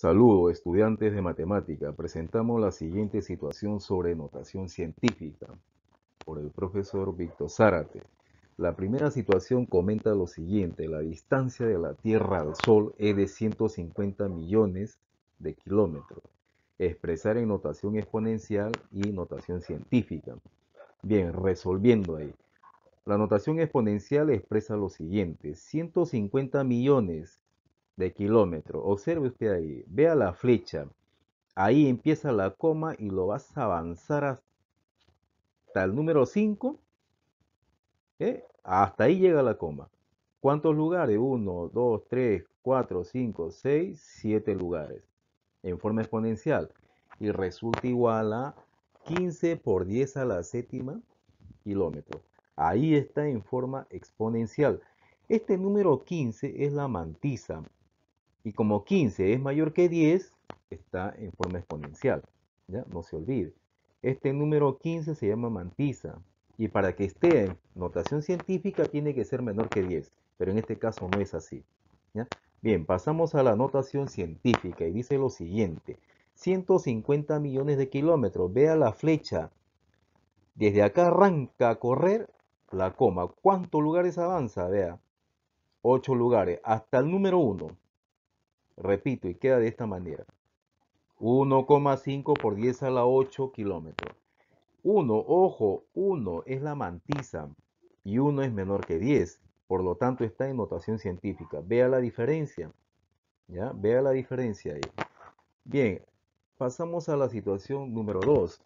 Saludos, estudiantes de matemática. Presentamos la siguiente situación sobre notación científica por el profesor Víctor Zárate. La primera situación comenta lo siguiente. La distancia de la Tierra al Sol es de 150 millones de kilómetros. Expresar en notación exponencial y notación científica. Bien, resolviendo ahí. La notación exponencial expresa lo siguiente. 150 millones de kilómetro. Observe usted ahí, vea la flecha. Ahí empieza la coma y lo vas a avanzar hasta el número 5. ¿eh? Hasta ahí llega la coma. ¿Cuántos lugares? 1, 2, 3, 4, 5, 6, 7 lugares. En forma exponencial. Y resulta igual a 15 por 10 a la séptima kilómetro. Ahí está en forma exponencial. Este número 15 es la mantisa. Y como 15 es mayor que 10, está en forma exponencial. ¿ya? No se olvide. Este número 15 se llama mantisa. Y para que esté en notación científica tiene que ser menor que 10. Pero en este caso no es así. Bien, pasamos a la notación científica y dice lo siguiente. 150 millones de kilómetros. Vea la flecha. Desde acá arranca a correr la coma. ¿Cuántos lugares avanza? Vea. 8 lugares. Hasta el número 1. Repito, y queda de esta manera. 1,5 por 10 a la 8 kilómetros. 1, ojo, 1 es la mantisa y 1 es menor que 10. Por lo tanto, está en notación científica. Vea la diferencia. ¿Ya? Vea la diferencia ahí. Bien, pasamos a la situación número 2.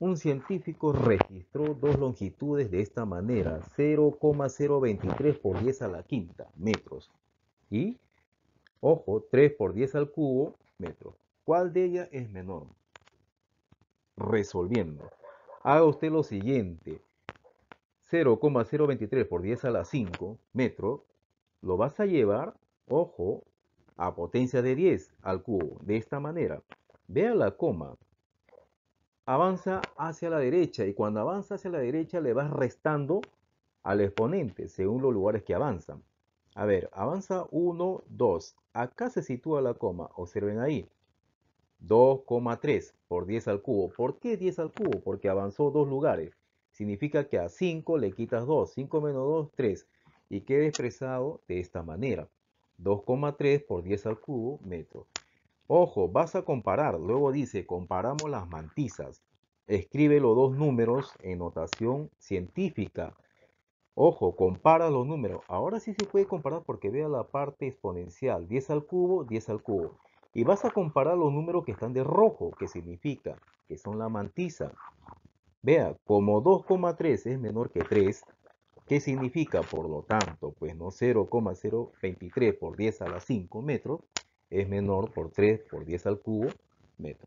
Un científico registró dos longitudes de esta manera, 0,023 por 10 a la quinta metros y Ojo, 3 por 10 al cubo metros. ¿Cuál de ellas es menor? Resolviendo. Haga usted lo siguiente. 0,023 por 10 a la 5 metros lo vas a llevar, ojo, a potencia de 10 al cubo. De esta manera. Vea la coma. Avanza hacia la derecha y cuando avanza hacia la derecha le vas restando al exponente según los lugares que avanzan. A ver, avanza 1, 2. Acá se sitúa la coma. Observen ahí. 2,3 por 10 al cubo. ¿Por qué 10 al cubo? Porque avanzó dos lugares. Significa que a 5 le quitas 2. 5 menos 2, 3. Y queda expresado de esta manera. 2,3 por 10 al cubo metro. Ojo, vas a comparar. Luego dice, comparamos las mantizas. Escribe los dos números en notación científica. Ojo, compara los números. Ahora sí se puede comparar porque vea la parte exponencial. 10 al cubo, 10 al cubo. Y vas a comparar los números que están de rojo, que significa que son la mantisa. Vea, como 2,3 es menor que 3, ¿qué significa? Por lo tanto, pues no 0,023 por 10 a la 5 metros es menor por 3 por 10 al cubo metro.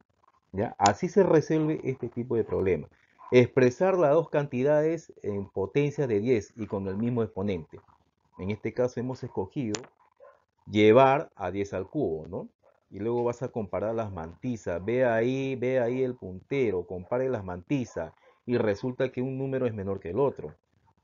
¿Ya? Así se resuelve este tipo de problema. Expresar las dos cantidades en potencia de 10 y con el mismo exponente. En este caso hemos escogido llevar a 10 al cubo, ¿no? Y luego vas a comparar las mantizas. Ve ahí, ve ahí el puntero, compare las mantizas y resulta que un número es menor que el otro.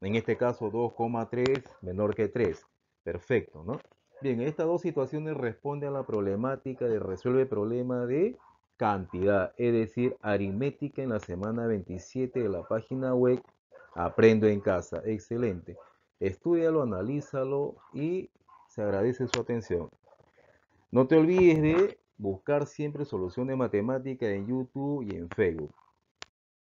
En este caso 2,3 menor que 3. Perfecto, ¿no? Bien, estas dos situaciones responden a la problemática de resuelve el problema de cantidad, es decir, aritmética en la semana 27 de la página web Aprendo en casa. Excelente. Estudialo, analízalo y se agradece su atención. No te olvides de buscar siempre soluciones matemáticas en YouTube y en Facebook.